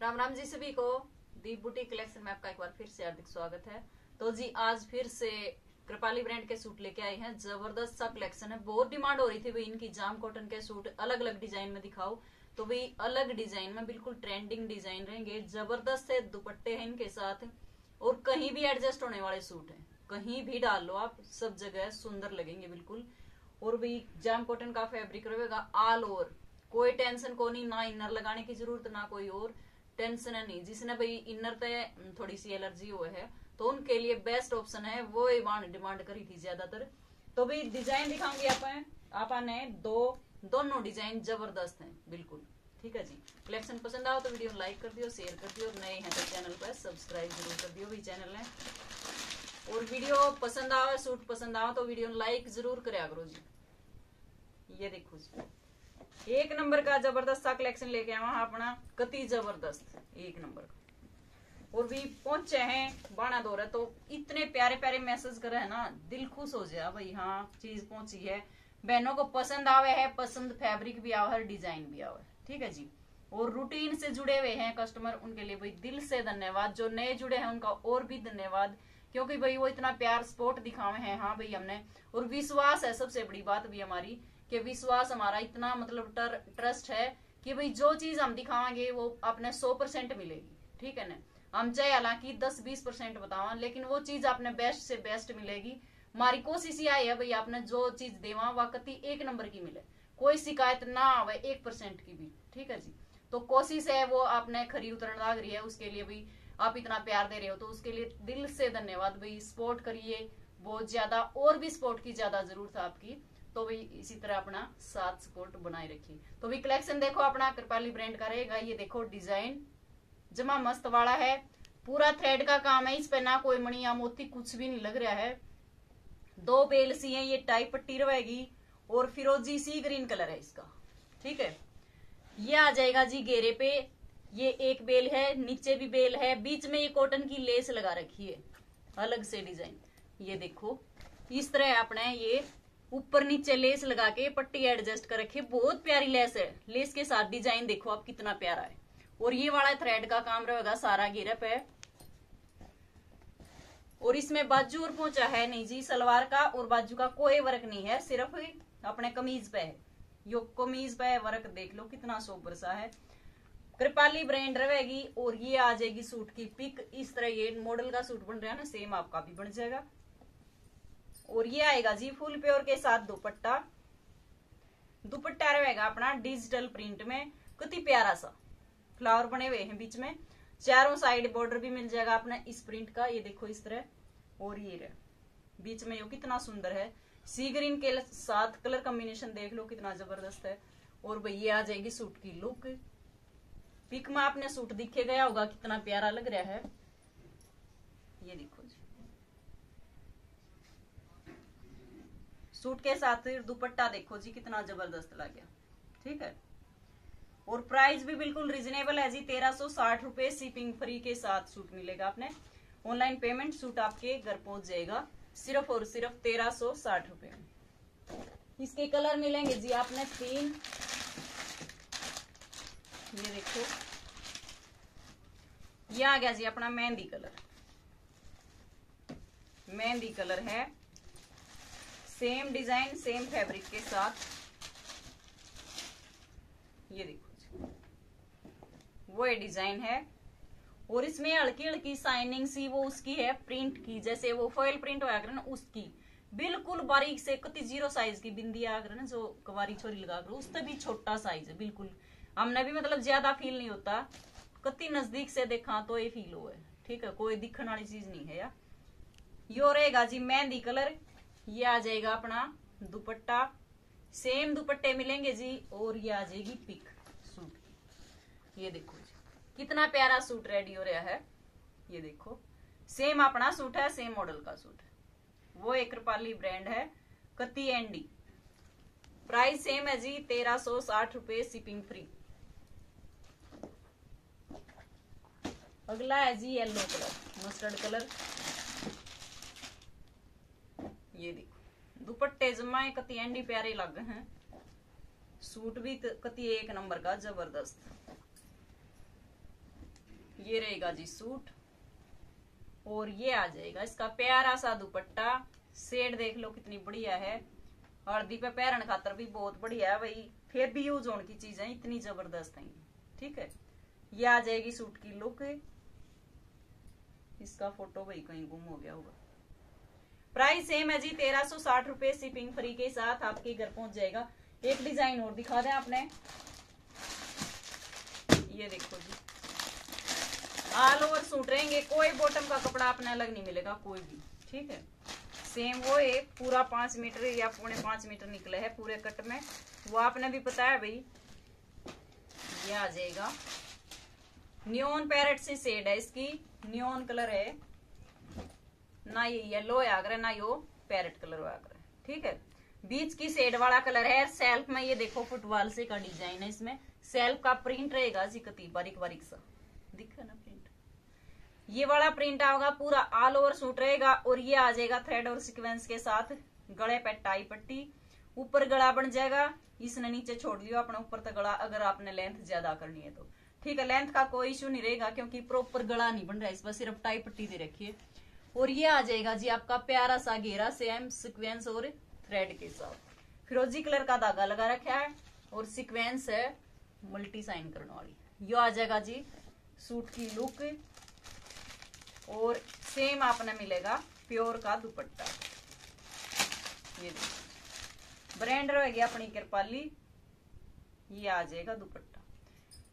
राम राम जी सभी को, दीप बुटी कलेक्शन में आपका एक बार फिर से हार्दिक स्वागत है। तो जी, आज फिर से कृपाली ब्रांड के सूट लेके आए हैं। ज़बरदस्त सा कलेक्शन है। बहुत डिमांड हो रही थी भाई इनकी। जाम कॉटन के सूट अलग अलग डिज़ाइन में दिखाओ। तो भाई अलग डिज़ाइन में बिल्कुल ट्रेंडिंग डिज़ाइन रहेंगे। ज़बरदस्त है, दुपट्टे हैं इनके साथ। और कहीं भी एडजस्ट होने वाले सूट है। कहीं भी डाल लो आप, सब जगह सुंदर लगेंगे बिल्कुल। और भी जाम कॉटन का फैब्रिक रहेगा। ऑल ओवर कोई टेंशन को नहीं ना इनर लगाने की ज़रूरत, ना कोई और। टेंशन नहीं। जिसने भाई इनर पे थोड़ी सी एलर्जी हुए है तो उनके लिए बेस्ट ऑप्शन है, वो डिमांड करी थी ज़्यादातर। तो भाई डिज़ाइन दिखाऊँगी आप, आपने दो, दोनों डिज़ाइन ज़बरदस्त हैं, बिल्कुल। ठीक है जी? कलेक्शन पसंद आओ तो वीडियो लाइक कर दियो शेयर कर दियो, नए हैं तो चैनल पर सब्सक्राइब ज़रूर कर दियो भी चैनल है और वीडियो पसंद आओ सूट पसंद आओ तो वीडियो लाइक ज़रूर करे करो जी। ये देखो जी। एक नंबर का ज़बरदस्त सा कलेक्शन लेके आया वहाँ अपना कति ज़बरदस्त, एक नंबर और भी पहुँचे हैं, बाणा दौरे तो इतने प्यारे प्यारे मैसेज करे है ना, दिल खुश हो जाए, भाई हाँ चीज़ पहुँची है। बहनों को पसंद आवे है, पसंद फैब्रिक भी आवे है डिज़ाइन भी आवे, ठीक है जी? और रूटीन से जुड़े हुए हैं कस्टमर उनके लिए भाई दिल से धन्यवाद। जो नए जुड़े हैं, उनका और भी धन्यवाद, क्योंकि भाई वो इतना प्यार सपोर्ट दिखावे हैं हाँ भाई हमने। और विश्वास है सबसे बड़ी बात भी हमारी कि विश्वास हमारा इतना मतलब टर, ट्रस्ट है कि भाई जो चीज़ हम दिखाएँगे वो अपने सौ परसेंट मिलेगी ठीक है ना? हम चाहे हालाँकि दस बीस परसेंट बतावा लेकिन वो चीज़ आपने बेस्ट से बेस्ट मिलेगी। हमारी कोशिश यह है भाई आपने जो चीज़ देवा वह कति एक नंबर की मिले। कोई शिकायत ना आवे एक परसेंट की भी ठीक है जी? तो कोशिश है वो आपने खरी उतरण लाग रही है उसके लिए भी आप इतना प्यार दे रहे हो तो उसके लिए दिल से धन्यवाद भाई। सपोर्ट करिए बहुत ज़्यादा और भी सपोर्ट की ज़्यादा ज़रूरत है आपकी। तो भी इसी तरह अपना साथ सपोर्ट बनाए रखिए तो भी कलेक्शन देखो अपना, कृपाली ब्रांड का रहेगा ये देखो डिज़ाइन जमा मस्त वाला है। पूरा थ्रेड का काम है, इस पे ना कोई मणि या मोती कुछ भी नहीं लग रहा है। दो बेल सी है, ये टाइप पट्टी रहेगी और फिरोजी सी ग्रीन कलर है इसका। ठीक है? ये आ जाएगा जी घेरे पे। ये एक बेल है, नीचे भी बेल है। बीच में ये कॉटन की लेस लगा रखी है। अलग से डिज़ाइन ये देखो, इस तरह अपने ये ऊपर नीचे लेस लगा के पट्टी एडजस्ट कर रखी बहुत प्यारी लेस है। लेस के साथ डिज़ाइन देखो आप कितना प्यारा है। और ये वाला थ्रेड का काम रहेगा, सारा गिरप है और इसमें बाजू और पहुँचा है नहीं जी, सलवार का और बाजू का कोई वर्क नहीं है, सिर्फ़ अपने कमीज पे है। यो कमीज पे वर्क देख लो, कितना सोबर सा है। कृपाली ब्रांड रहेगी और ये आ जाएगी सूट की पिक इस तरह ये मॉडल का सूट बन रहा है ना सेम आपका भी बन जाएगा। और ये आएगा जी फुल प्योर के साथ दुपट्टा। दुपट्टा रहेगा अपना डिजिटल प्रिंट में कति प्यारा सा। फ्लावर बने हुए हैं बीच में। चारों साइड बॉर्डर भी मिल जाएगा अपना इस प्रिंट का, ये देखो इस तरह। और ये रहे। बीच में ये कितना सुंदर है। सी ग्रीन के साथ कलर कॉम्बिनेशन देख लो, कितना ज़बरदस्त है। और भाई ये आ जाएगी सूट की लुक। पिक में आपने सूट दिखे गया होगा, कितना प्यारा लग रहा है। ये देखो जी। सूट के साथ दुपट्टा देखो जी, कितना ज़बरदस्त लग गया। ठीक है? और प्राइस भी बिल्कुल रिजनेबल है जी, तेरह सौ साठ रुपए शिपिंग फ्री के साथ सूट मिलेगा आपने। ऑनलाइन पेमेंट सूट आपके घर पहुँच जाएगा, सिर्फ़ और सिर्फ़ तेरह सौ साठ रुपए में। इसके कलर मिलेंगे जी, आपने तीन। ये देखो। ये आ गया जी, अपना मेहंदी कलर मेहंदी कलर है। सेम डिज़ाइन, सेम फैब्रिक के साथ। ये देखो वो ये डिज़ाइन है। और इसमें हल्की हल्की साइनिंग सी वो उसकी है, प्रिंट की। जैसे वो फॉयल प्रिंट होया करे उसकी। बिल्कुल बारीक से कति ज़ीरो साइज़ की बिंदी आ करे जो कवारी छोरी लगा कर उससे भी छोटा साइज़ है, बिल्कुल। हमने भी मतलब ज़्यादा फील नहीं होता। कति नज़दीक से देखा तो ये फील हो। ठीक है, कोई दिखने वाली चीज़ नहीं है यार यो रहेगा जी, मेहंदी कलर। ये आ जाएगा अपना दुपट्टा। सेम दुपट्टे मिलेंगे जी, और ये आ जाएगी पिक सूट ये देखो जी, कितना प्यारा सूट रेडी हो रहा है। ये देखो सेम अपना सूट है सेम मॉडल का सूट है। वो एक रुपाली ब्रांड है कति एंडी प्राइस सेम है जी, तेरह सो साठ रुपए शिपिंग फ्री अगला है जी येलो कलर मस्टर्ड कलर ये देखो। दुपट्टे जमाए कति एंडी प्यारे लग हैं। सूट भी कति एक नंबर का ज़बरदस्त। ये रहेगा जी सूट। और ये आ जाएगा इसका प्यारा सा दुपट्टा। सेड देख लो कितनी बढ़िया है। हल्दी पे पहन खातर भी बहुत बढ़िया है भाई। फिर भी यूज़ होने की चीज़ें इतनी ज़बरदस्त है। ठीक है? ये आ जाएगी सूट की लुक इसका फ़ोटो भाई कहीं गुम हो गया होगा। प्राइस सेम है जी, तेरह सौ साठ रुपए शिपिंग फ्री के साथ आपके घर पहुँच जाएगा। एक डिज़ाइन और दिखा दें आपने। ये देखो जी। ऑल ओवर सूट रहेंगे, कोई बॉटम का कपड़ा अपने अलग नहीं मिलेगा, कोई भी। ठीक है? सेम वो एक पूरा पाँच मीटर या पौने पाँच मीटर निकले है पूरे कट में। वो आपने भी बताया भाई। ये आ जाएगा। न्योन पैरेट से शेड है इसकी। न्योन कलर है। ना ये येलो आकर ना यो पैरेट कलर आकर ठीक है? बीच की शेड वाला कलर है। सेल्फ में ये देखो फुटबॉल से का डिज़ाइन है इसमें। सेल्फ का प्रिंट रहेगा जी कति, बारीक बारीक सा। दिख ना प्रिंट ये वाला प्रिंट आएगा पूरा ऑल ओवर सूट रहेगा और ये आ जाएगा थ्रेड और सिक्वेंस के साथ। गले पे टाई पट्टी, ऊपर गला बन जाएगा। इसने नीचे छोड़ लियो अपने ऊपर तक गला, अगर आपने लेंथ ज़्यादा करनी है तो। ठीक है लेंथ का कोई इशू नहीं रहेगा क्योंकि प्रॉपर गला नहीं बन रहा है। इस पर सिर्फ़ टाई पट्टी दे रखी है। और ये आ जाएगा जी आपका प्यारा सा घेरा सेम सिक्वेंस और थ्रेड के साथ। फिरोजी कलर का धागा लगा रखा है और सिक्वेंस है मल्टी साइन करने वाली। ये आ जाएगा जी सूट की लुक और सेम आपने मिलेगा प्योर का दुपट्टा। ये ब्रांड रहेगी अपनी कृपाली ये आ जाएगा दुपट्टा।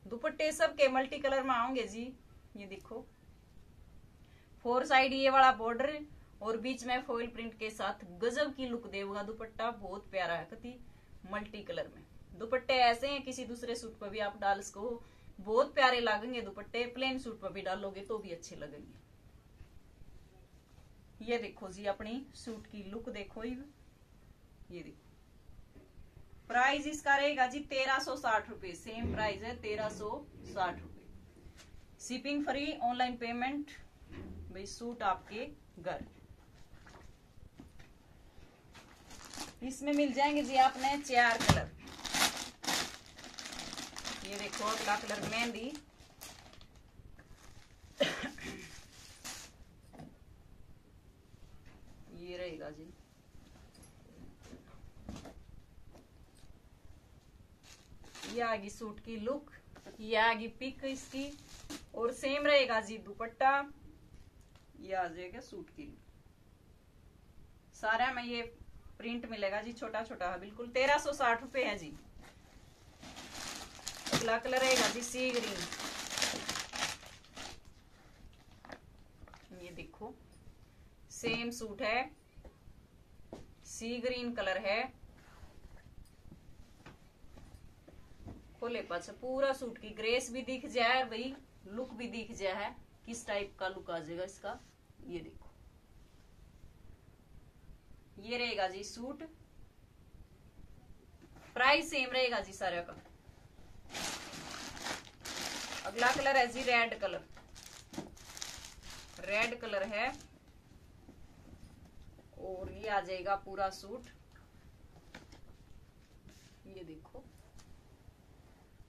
दुपट्टे सब के मल्टी कलर में आओगे जी। ये देखो। फोर साइड ये वाला बॉर्डर और बीच में फॉइल प्रिंट के साथ गजब की लुक देगा दुपट्टा, बहुत प्यारा है कति मल्टी कलर में। दुपट्टे ऐसे हैं, किसी दूसरे सूट पर भी आप डाल सको बहुत प्यारे लगेंगे दुपट्टे प्लेन सूट पर भी डालोगे तो भी अच्छे लगेंगे। ये देखो जी अपनी सूट की लुक देखो ये देखो। प्राइस इसका रहेगा जी तेरह सो साठ रुपए सेम प्राइस है तेरह सो साठ रुपए। शिपिंग फ्री ऑनलाइन पेमेंट भाई, सूट आपके घर। इसमें मिल जाएँगे जी आपने चार कलर। ये देखो, अगला कलर मेहंदी। ये रहेगा जी। ये आगी सूट की लुक, ये आगी पिक इसकी, और सेम रहेगा जी दुपट्टा। ये आ जाएगा सूट की सारा में ये प्रिंट मिलेगा जी छोटा छोटा है, बिल्कुल। तेरह सौ साठ रुपए है जी। अगला कलर रहेगा जी सी ग्रीन ये देखो। सेम सूट है। सी ग्रीन कलर है। खोले पास पूरा सूट की ग्रेस भी दिख जाए, भाई। लुक भी दिख जाए। किस टाइप का लुक आ जाएगा इसका? ये देखो। ये रहेगा जी सूट। प्राइस सेम रहेगा जी सारे का। अगला कलर है जी रेड कलर रेड कलर है। और ये आ जाएगा पूरा सूट। ये देखो।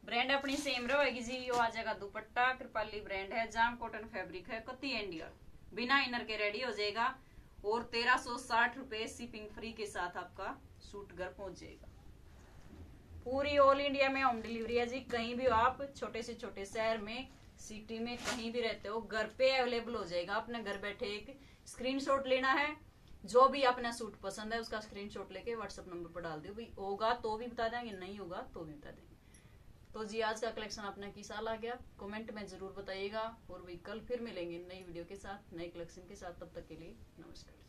ब्रांड अपनी सेम रहेगी जी, यो आ जाएगा दुपट्टा। कृपाली ब्रांड है, जाम कॉटन फैब्रिक है कती इंडिया बिना इनर के रेडी हो जाएगा और तेरह सौ साठ रुपए शिपिंग फ्री के साथ आपका सूट घर पहुँच जाएगा। पूरी ऑल इंडिया में होम डिलीवरी है जी। कहीं भी आप छोटे से छोटे शहर में सिटी में कहीं भी रहते हो, घर पे अवेलेबल हो जाएगा। अपने घर बैठे एक स्क्रीनशॉट लेना है। जो भी अपना सूट पसंद है, उसका स्क्रीनशॉट लेके व्हाट्सएप नंबर पर डाल दो होगा तो भी बता देंगे, नहीं होगा तो भी बता देंगे। तो जी, आज का कलेक्शन अपना किसा साल आ गया? कमेंट में ज़रूर बताइएगा और वही कल फिर मिलेंगे नई वीडियो के साथ, नए कलेक्शन के साथ। तब तक के लिए नमस्कार।